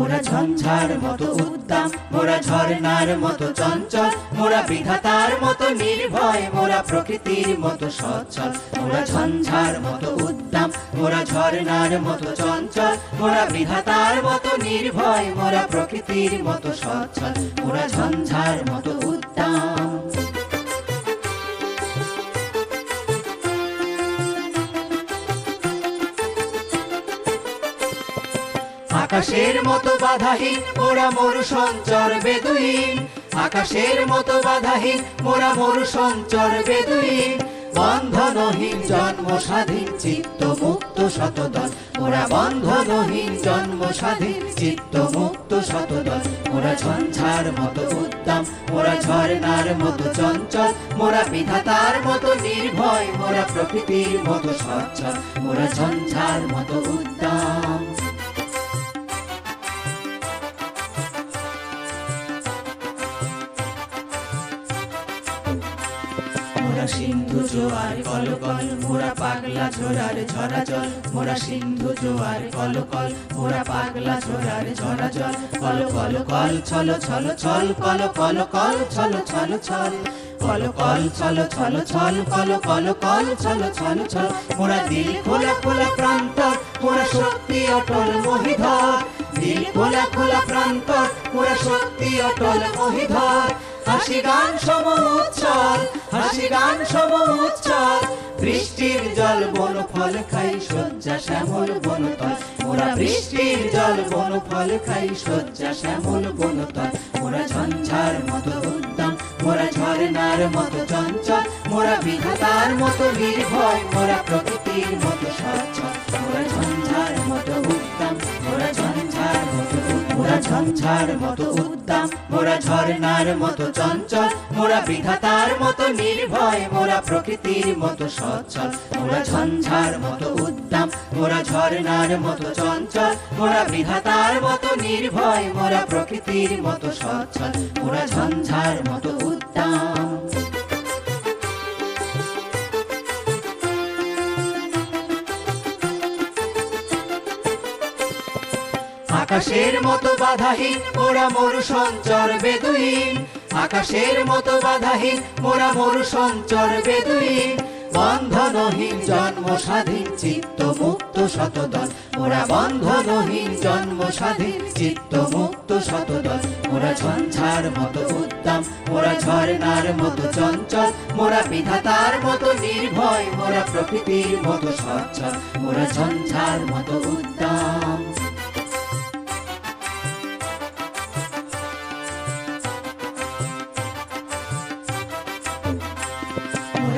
মোরা ঝঞ্ঝার মতো উদ্দাম, মোরা ঝর্ণার মতো চঞ্চল, মোরা বিধাতার মতো নির্ভয়, মোরা প্রকৃতির মতো সচ্ছল। মোরা ঝঞ্ঝার মতো উদ্দাম, মোরা ঝর্ণার মতো চঞ্চল, মোরা বিধাতার মতো নির্ভয়, মোরা প্রকৃতির মতো সচ্ছল। মোরা ঝঞ্ঝার মতো আকাশের মতো বাধাহীন, মোরা মরু সঞ্চর বেদুইন। আকাশের মতো বাধাহীন, মোরা মরু সঞ্চর বেদুইন। বন্ধনহীন জন্ম স্বাধীন চিত্ত মুক্ত শতদল। মোরা বন্ধনহীন জন্ম স্বাধীন চিত্ত মুক্ত শতদল। মোরা ঝঞ্ঝার মতো উদ্দাম, মোরা ঝর্ণার মতো চঞ্চল। মোরা বিধাতার মতো নির্ভয়, মোরা প্রকৃতির মতো সচ্ছল। মোরা ঝঞ্ঝার মতো উদ্দাম। মোরা সিন্ধু জোয়ার কলকল মোরা পাগলা ঝোরার, ঝরা জল। মোরা সিন্ধু জোয়ার কলকল মোরা পাগলা ঝোরার, ঝরা জল। কল কল কল, ছল ছল ছল, কল কল কল, ছল ছল ছল। কল কল, ছল ছল ছল, কল কল কল, ছল ছল ছল। মোরা দিল খোলা খোলা প্রান্ত মোরা শক্তি অটল মহিধর। দিল খোলা খোলা প্রান্ত মোরা শক্তি অটল মহিধর। হাসি গান সম উচ্ছল হাসি গান সম উচ্ছল বৃষ্টির জল বন ফল খাই, শয্যা শ্যামল বনতল মোরা বৃষ্টির জল বন ফল খাই, শয্যা শ্যামল বনতল মোরা ঝঞ্ঝার মতো উদ্দাম মোরা ঝর্ণার মতো চঞ্চল। মোরা বিধাতার মতো নির্ভয় মোরা প্রকৃতির মতো সচ্ছল। মোরা ঝঞ্ঝার মতো উদ্দাম মোরা ঝঞ্ঝার মতো মোরা ঝঞ্ঝার মতো উদ্দাম মোরা ঝর্ণার মতো চঞ্চল, মোরা বিধাতার মতো নির্ভয়, মোরা প্রকৃতির মতো সচ্ছল। মোরা ঝঞ্ঝার মতো উদ্দাম, মোরা ঝর্ণার মতো চঞ্চল, মোরা বিধাতার মতো নির্ভয়, মোরা প্রকৃতির মতো সচ্ছল। মোরা ঝঞ্ঝার মতো উদ্দাম। আকাশের মতো বাধাহীন, মোরা মরু সঞ্চর বেদুইন। আকাশের মতো বাধাহীন, মোরা মরু সঞ্চর বেদুইন। বন্ধনহীন জন্ম স্বাধীন চিত্ত মুক্ত শতদল। ওরা বন্ধনহীন জন্ম স্বাধীন চিত্ত মুক্ত শতদল। ওরা ঝঞ্ঝার মতো উদ্দাম, মোরা ঝর্ণার মতো চঞ্চল। মোরা বিধাতার মতো নির্ভয়, মোরা প্রকৃতির মতো সচ্ছল। মোরা ঝঞ্ঝার মতো উদ্দাম।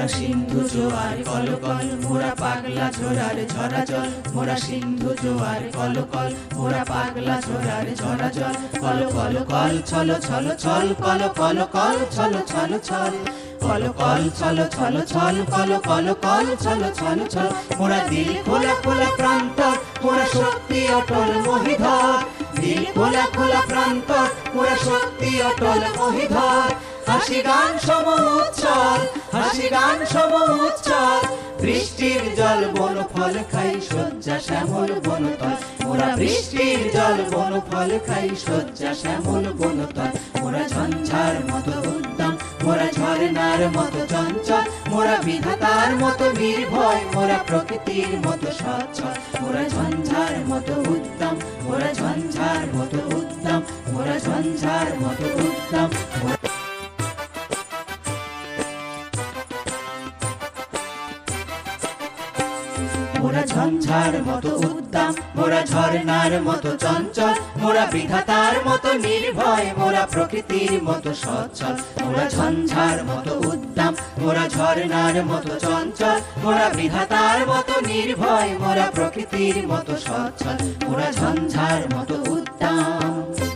সিন্ধু জোয়ার কলকল মোরা পাগলা ঝোরার, ঝরা জল। মোরা সিন্ধু জোয়ার কলকল মোরা পাগলা ঝোরার, ঝরা জল। কল কল কল, ছল ছল ছল, কল কল কল, ছল ছল ছল। কল কল, ছল ছল ছল, কল কল কল, ছল ছল ছল। মোরা দিল খোলা খোলা প্রান্ত মোরা শক্তি অটল মহিধর। দিল খোলা খোলা প্রান্ত মোরা শক্তি অটল মহিধর হাসি গান সম উচ্ছল হাসি গান সম উচ্ছল বৃষ্টির জল বন ফল খাই, শয্যা শ্যামল বনতল মোরা বৃষ্টির জল বন ফল খাই, শয্যা শ্যামল বনতল মোরা ঝঞ্ঝার মতো উদ্দাম মোরা ঝর্ণার মতো চঞ্চল। মোরা বিধাতার মতো নির্ভয়, মোরা প্রকৃতির মতো সচ্ছল, মোরা ঝঞ্ঝার মতো উত্তম, মোরা ঝঞ্ঝার মতো মোরা ঝঞ্ঝার মতো উদ্দাম, মোরা ঝর্ণার মতো চঞ্চল, মোরা বিধাতার মতো নির্ভয়, মোরা প্রকৃতির মতো সচ্ছল। মোরা ঝঞ্ঝার মতো উদ্দাম, মোরা ঝর্ণার মতো চঞ্চল, মোরা বিধাতার মতো নির্ভয়, মোরা প্রকৃতির মতো সচ্ছল। মোরা ঝঞ্ঝার মতো উদ্দাম।